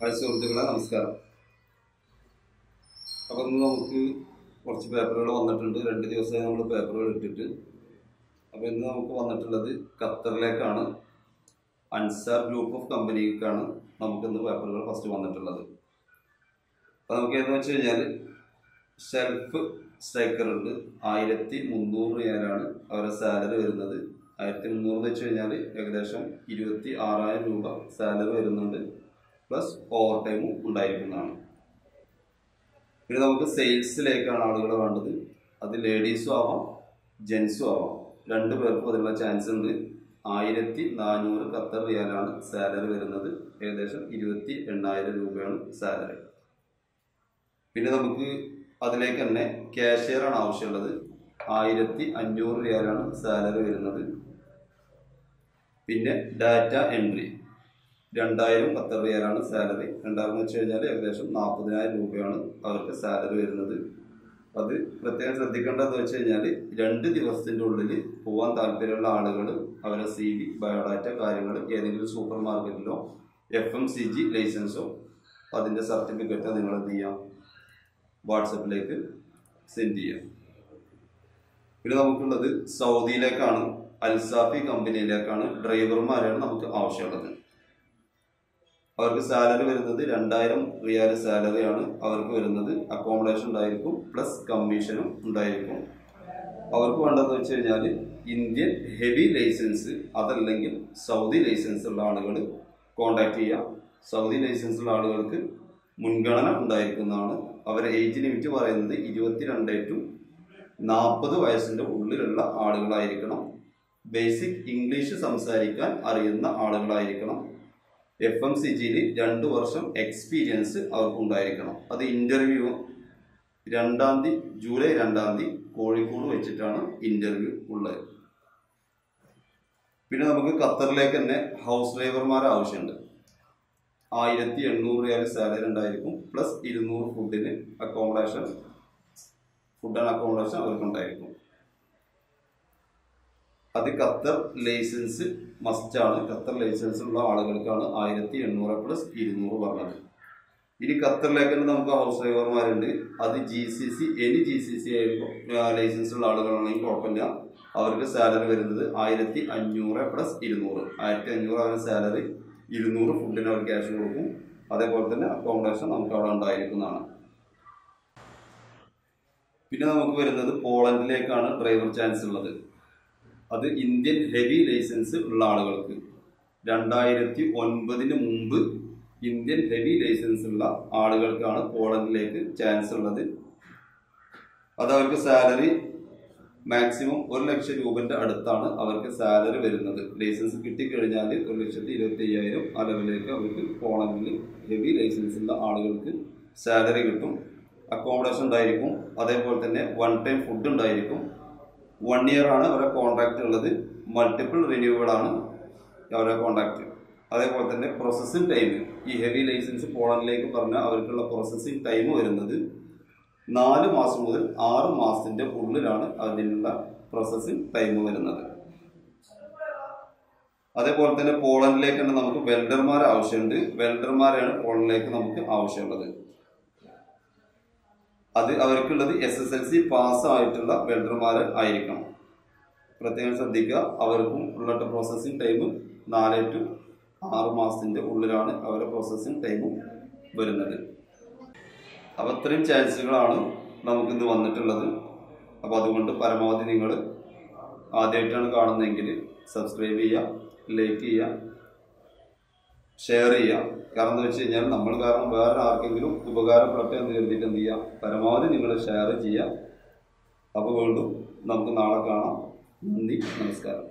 Hi സുഹൃത്തുക്കളെ നമസ്കാരം. അപ്പം ഇന്ന് നമുക്ക് കുറച്ച് പേപ്പറുകൾ വന്നിട്ടുണ്ട്. രണ്ട് ദിവസമായി നമ്മൾ പേപ്പറുകൾ ഇട്ടിട്ട്. അപ്പോൾ ഇന്ന് നമുക്ക് വന്നിട്ടുള്ളത് ഖത്തറിലേക്കാണ്. അൻസാർ ഗ്രൂപ്പ് ഓഫ് കമ്പനിക്കാണ് നമുക്കിന്ന് പേപ്പറുകൾ ഫസ്റ്റ് വന്നിട്ടുള്ളത്. അപ്പോൾ നമുക്ക് എന്ന് വെച്ച് കഴിഞ്ഞാൽ ഷെൽഫ് സ്ട്രൈക്കർ ഉണ്ട്. ആയിരത്തി മുന്നൂറ് റിയാലാണ് അവരുടെ സാലറി വരുന്നത്. ആയിരത്തി മുന്നൂറ് എന്ന് വെച്ച് കഴിഞ്ഞാൽ ഏകദേശം ഇരുപത്തി ആറായിരം രൂപ സാലറി വരുന്നുണ്ട്. പ്ലസ് ഓവർ ടൈമും ഉണ്ടായിരിക്കുന്നതാണ്. പിന്നെ നമുക്ക് സെയിൽസിലേക്കാണ് ആളുകളെ വേണ്ടത്. അത് ലേഡീസും ആവാം ജെൻസും ആവാം. രണ്ട് പേർക്കും അതിനുള്ള ചാൻസ് ഉണ്ട്. ആയിരത്തി നാനൂറ് ഖത്തർ റിയാലാണ് സാലറി വരുന്നത്. ഏകദേശം ഇരുപത്തി എണ്ണായിരം രൂപയാണ് സാലറി പിന്നെ നമുക്ക് അതിലേക്ക് തന്നെ ക്യാഷിയറാണ് ആവശ്യമുള്ളത്. ആയിരത്തി അഞ്ഞൂറ് റിയാലാണ് സാലറി വരുന്നത്. പിന്നെ ഡാറ്റ എൻട്രി രണ്ടായിരം ഖത്തർ റിയാലാണ് സാലറി രണ്ടായിരം വെച്ച് കഴിഞ്ഞാൽ ഏകദേശം നാൽപ്പതിനായിരം രൂപയാണ് അവർക്ക് സാലറി വരുന്നത്. അത് പ്രത്യേകം ശ്രദ്ധിക്കേണ്ടതെന്ന് വെച്ച് കഴിഞ്ഞാൽ രണ്ട് ദിവസത്തിന്റെ ഉള്ളിൽ പോകാൻ താല്പര്യമുള്ള ആളുകൾ അവരുടെ സി വി ബയോഡാറ്റ കാര്യങ്ങൾ ഏതെങ്കിലും സൂപ്പർ മാർക്കറ്റിലോ എഫ് എം സി ജി ലൈസൻസോ അതിന്റെ സർട്ടിഫിക്കറ്റോ നിങ്ങൾ എന്ത് ചെയ്യാം? വാട്സപ്പിലേക്ക് സെൻഡ് ചെയ്യാം. പിന്നെ നമുക്കുള്ളത് സൗദിയിലേക്കാണ് അൽസാഫി കമ്പനിയിലേക്കാണ് ഡ്രൈവർമാരെയാണ് നമുക്ക് ആവശ്യമുള്ളത്. അവർക്ക് സാലറി വരുന്നത് രണ്ടായിരം റിയാൽ സാലറിയാണ് അവർക്ക് വരുന്നത്. അക്കോമഡേഷൻ ഉണ്ടായിരിക്കും പ്ലസ് കമ്മീഷനും ഉണ്ടായിരിക്കും. അവർക്ക് വേണ്ടതെന്ന് വെച്ച് കഴിഞ്ഞാൽ ഇന്ത്യൻ ഹെവി ലൈസൻസ് അതല്ലെങ്കിൽ സൗദി ലൈസൻസ് ഉള്ള ആളുകൾ കോണ്ടാക്ട് ചെയ്യാം. സൗദി ലൈസൻസ് ഉള്ള ആളുകൾക്ക് മുൻഗണന ഉണ്ടായിരിക്കുന്നതാണ്. അവരെ ഏജ് ലിമിറ്റ് പറയുന്നത് ഇരുപത്തിരണ്ട് ടു നാൽപ്പത് വയസ്സിന്റെ ഉള്ളിലുള്ള ആളുകളായിരിക്കണം. ബേസിക് ഇംഗ്ലീഷ് സംസാരിക്കാൻ അറിയുന്ന ആളുകളായിരിക്കണം. എഫ് എം സി ജിയിൽ രണ്ട് വർഷം എക്സ്പീരിയൻസ് അവർക്ക് ഉണ്ടായിരിക്കണം അത് ഇന്റർവ്യൂ രണ്ടാം തീയതി ജൂലൈ രണ്ടാം തീയതി കോഴിക്കോട് വെച്ചിട്ടാണ് ഇന്റർവ്യൂ ഉള്ളത്. പിന്നെ നമുക്ക് ഖത്തറിലേക്ക് തന്നെ ഹൗസ് ഡ്രൈവർമാരെ ആവശ്യമുണ്ട്. ആയിരത്തി എണ്ണൂറ് റിയാൽ സാലറി ഉണ്ടായിരിക്കും പ്ലസ് ഇരുന്നൂറ് ഫുഡിന് അക്കോമഡേഷൻ ഫുഡ് ആൻഡ് അക്കോമഡേഷൻ അവർക്കുണ്ടായിരിക്കും. അത് ഖത്തർ ലൈസൻസ് മസ്റ്റാണ് ഖത്തർ ലൈസൻസ് ഉള്ള ആളുകൾക്കാണ് ആയിരത്തി എണ്ണൂറ് പ്ലസ് ഇരുന്നൂറ് പറഞ്ഞത്. ഇനി ഖത്തറിലേക്ക് തന്നെ നമുക്ക് ഹൗസ് ഡ്രൈവർമാരുണ്ട് അത് G C C any G C C license ഉള്ള ആളുകളാണെങ്കിൽ കുഴപ്പമില്ല. അവർക്ക് സാലറി വരുന്നത് ആയിരത്തി അഞ്ഞൂറ് പ്ലസ് ഇരുന്നൂറ്. ആയിരത്തി അഞ്ഞൂറ് അവരുടെ സാലറി ഇരുന്നൂറ് ഫുഡിന് അവർ ക്യാഷ് കൊടുക്കും. അതേപോലെ തന്നെ അക്കോമഡേഷൻ നമുക്ക് അവിടെ ഉണ്ടായിരിക്കുന്നതാണ്. പിന്നെ നമുക്ക് വരുന്നത് പോളണ്ടിലേക്കാണ് ഡ്രൈവർ ചാൻസ് ഉള്ളത്. അത് ഇന്ത്യൻ ഹെവി ലൈസൻസ് ഉള്ള ആളുകൾക്ക്. രണ്ടായിരത്തി ഒൻപതിന് മുമ്പ് ഇന്ത്യൻ ഹെവി ലൈസൻസ് ഉള്ള ആളുകൾക്കാണ് പോളണ്ടിലേക്ക് ചാൻസ് ഉള്ളത്. അത് അവർക്ക് സാലറി മാക്സിമം ഒരു ലക്ഷം രൂപന്റെ അടുത്താണ് അവർക്ക് സാലറി വരുന്നത്. ലൈസൻസ് കിട്ടിക്കഴിഞ്ഞാൽ ഒരു ലക്ഷത്തി ഇരുപത്തി അയ്യായിരം ആ ലെവലിലേക്ക് അവർക്ക് പോളണ്ടിൽ ഹെവി ലൈസൻസ് ഉള്ള ആളുകൾക്ക് സാലറി കിട്ടും. അക്കോമഡേഷൻ ഉണ്ടായിരിക്കും. അതേപോലെ തന്നെ വൺ ടൈം ഫുഡ് ഉണ്ടായിരിക്കും. വൺ ഇയർ ആണ് അവരുടെ കോൺട്രാക്റ്റ് ഉള്ളത്. മൾട്ടിപ്പിൾ റിന്യൂവൽ ആണ് അവരുടെ കോൺട്രാക്റ്റ് അതേപോലെ തന്നെ പ്രോസസ്സിംഗ് ടൈം ഈ ഹെവി ലൈസൻസ് പോളണ്ടിലേക്ക് പറഞ്ഞാൽ അവർക്കുള്ള പ്രോസസ്സിംഗ് ടൈം വരുന്നത് നാല് മാസം മുതൽ ആറ് മാസത്തിന്റെ ഉള്ളിലാണ് അതിനുള്ള പ്രോസസ്സിംഗ് ടൈം വരുന്നത്. അതേപോലെ തന്നെ പോളണ്ടിലേക്ക് തന്നെ നമുക്ക് വെൽഡർമാർ ആവശ്യമുണ്ട്. വെൽഡർമാരെയാണ് പോളണ്ടിലേക്ക് നമുക്ക് ആവശ്യമുള്ളത്. അത് അവർക്കുള്ളത് എസ് എസ് എൽ സി പാസ്സായിട്ടുള്ള വെൽഡർമാർ ആയിരിക്കണം. പ്രത്യേകം ശ്രദ്ധിക്കുക അവർക്കും ഉള്ള പ്രോസസ്സിംഗ് ടൈം നാല് ടു ആറ് മാസത്തിന്റെ ഉള്ളിലാണ് അവരുടെ പ്രോസസ്സിംഗ് ടൈമും വരുന്നത്. അപ്പോൾ ഇത്രയും ചാൻസുകളാണ് നമുക്കിന്ന് വന്നിട്ടുള്ളത്. അപ്പോൾ അതുകൊണ്ട് പരമാവധി നിങ്ങൾ ആദ്യമായിട്ടാണ് കാണുന്നതെങ്കിൽ സബ്സ്ക്രൈബ് ചെയ്യുക ലൈക്ക് ചെയ്യുക ഷെയർ ചെയ്യുക കാരണം എന്താ വെച്ച് കഴിഞ്ഞാൽ നമ്മൾ കാരണം വേറെ ആർക്കെങ്കിലും ഉപകാരപ്പെടട്ടെ എന്ന് കരുതിയിട്ട് എന്ത് ചെയ്യാം? പരമാവധി നിങ്ങൾ ഷെയർ ചെയ്യുക അപ്പോൾ വീണ്ടും നമുക്ക് നാളെ കാണാം. നന്ദി നമസ്കാരം.